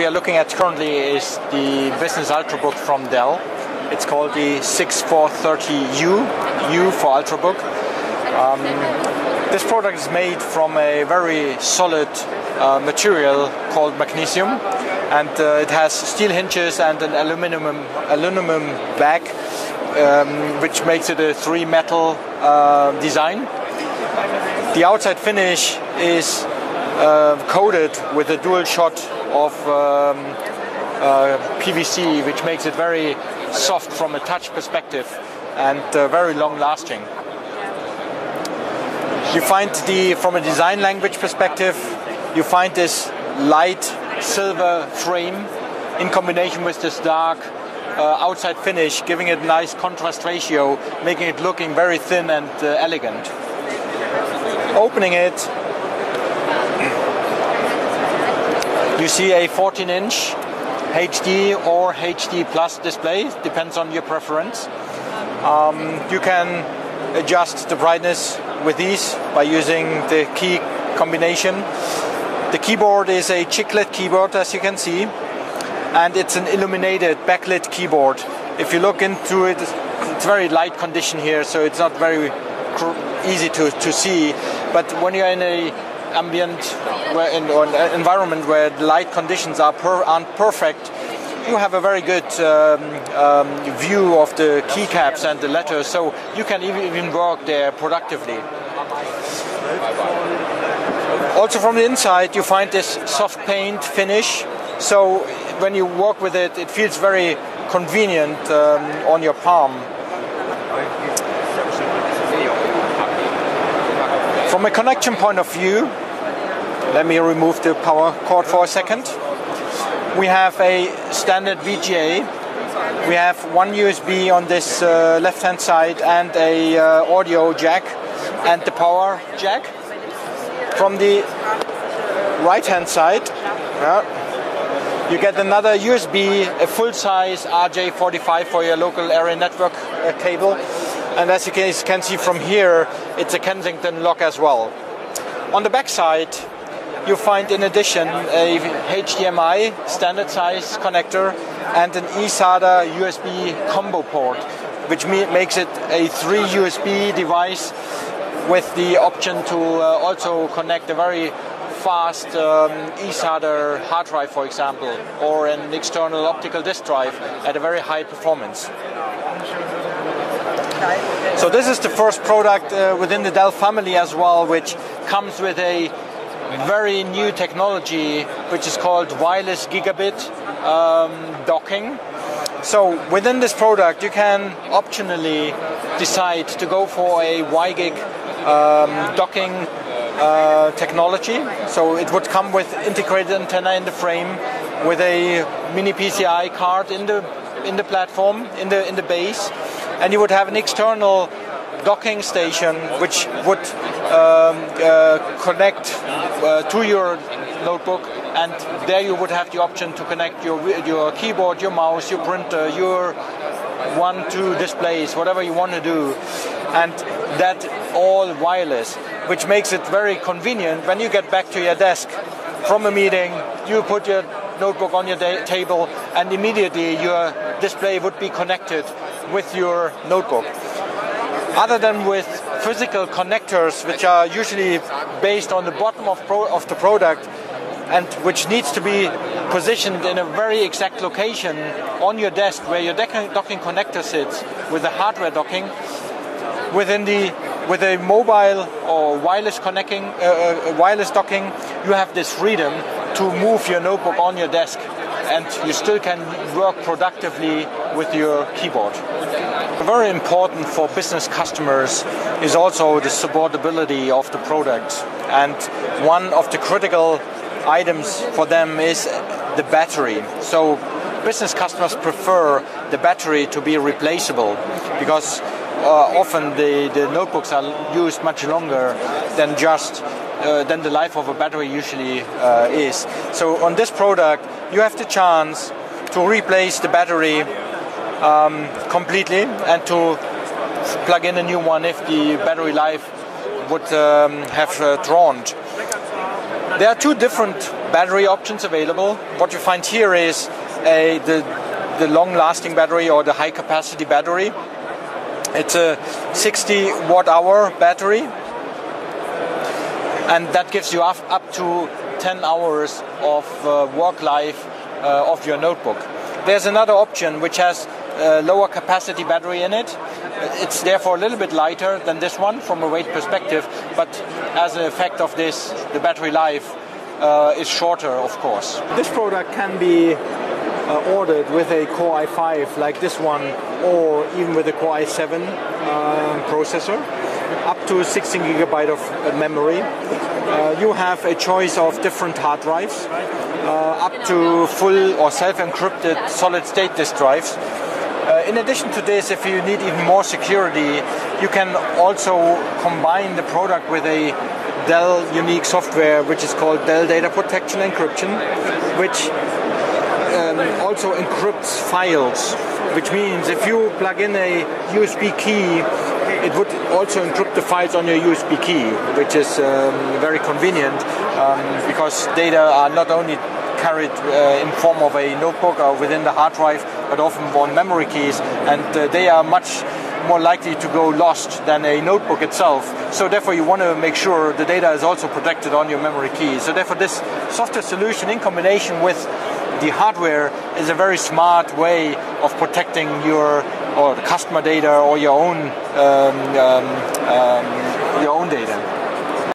we are looking at currently is the Business Ultrabook from Dell. It's called the 6430U, U for Ultrabook. Um, this product is made from a very solid uh, material called magnesium, and uh, it has steel hinges and an aluminum aluminum back, um, which makes it a three metal uh, design. The outside finish is uh, coated with a dual shot of um, uh, PVC, which makes it very soft from a touch perspective and uh, very long lasting. You find the, from a design language perspective, you find this light silver frame in combination with this dark uh, outside finish, giving it a nice contrast ratio, making it looking very thin and uh, elegant. Opening it, you see a 14 inch HD or HD plus display, depends on your preference. Um, you can adjust the brightness with these by using the key combination. The keyboard is a chiclet keyboard as you can see and it's an illuminated backlit keyboard. If you look into it, it's very light condition here so it's not very easy to, to see but when you're in a ambient where in, or an environment where the light conditions are per, aren't perfect you have a very good um, um, view of the keycaps and the letters, so you can even work there productively. Also from the inside you find this soft paint finish, so when you work with it, it feels very convenient um, on your palm. From a connection point of view, let me remove the power cord for a second we have a standard VGA. We have one USB on this uh, left hand side and a uh, audio jack and the power jack. From the right hand side, yeah, you get another USB, a full size RJ45 for your local area network uh, cable. And as you can see from here, it's a Kensington lock as well. On the back side, you find in addition a HDMI standard size connector and an eSATA USB combo port, which makes it a three USB device with the option to uh, also connect a very fast um, eSATA hard drive, for example, or an external optical disk drive at a very high performance. So this is the first product uh, within the Dell family as well, which comes with a very new technology which is called wireless gigabit um, docking. So within this product, you can optionally decide to go for a WiGig um, docking uh, technology. So it would come with integrated antenna in the frame, with a mini PCI card in the in the platform, in the in the base, and you would have an external docking station which would um, uh, connect uh, to your notebook and there you would have the option to connect your your keyboard, your mouse, your printer, your one two displays, whatever you want to do, and that all wireless, which makes it very convenient when you get back to your desk from a meeting. You put your notebook on your table, and immediately your display would be connected with your notebook other than with physical connectors, which are usually based on the bottom of, of the product and which needs to be positioned in a very exact location on your desk where your docking connector sits with the hardware docking within the with a mobile or wireless connecting uh, uh wireless docking you have this freedom to move your notebook on your desk and you still can work productively with your keyboard. Very important for business customers is also the supportability of the product. And one of the critical items for them is the battery. So business customers prefer the battery to be replaceable because uh, often the, the notebooks are used much longer than just uh, than the life of a battery usually uh, is. So on this product, you have the chance to replace the battery um, completely and to plug in a new one if the battery life would um, have uh, drawn. There are two different battery options available. What you find here is a, the, the long-lasting battery or the high-capacity battery. It's a 60 watt hour battery and that gives you up, up to 10 hours of uh, work life uh, of your notebook. There's another option which has lower capacity battery in it. It's therefore a little bit lighter than this one from a weight perspective, but as an effect of this, the battery life uh, is shorter, of course. This product can be uh, ordered with a Core i5 like this one, or even with a Core i7 uh, processor up to 16 gigabyte of uh, memory. Uh, you have a choice of different hard drives, uh, up to full or self-encrypted solid-state disk drives. Uh, in addition to this, if you need even more security, you can also combine the product with a Dell unique software which is called Dell Data Protection Encryption, which um, also encrypts files, which means if you plug in a USB key it would also encrypt the files on your USB key, which is um, very convenient um, because data are not only carried uh, in form of a notebook or within the hard drive, but often on memory keys, and uh, they are much more likely to go lost than a notebook itself. So therefore you want to make sure the data is also protected on your memory keys. So therefore this software solution in combination with the hardware is a very smart way of protecting your or the customer data or your own um, um, um your own data.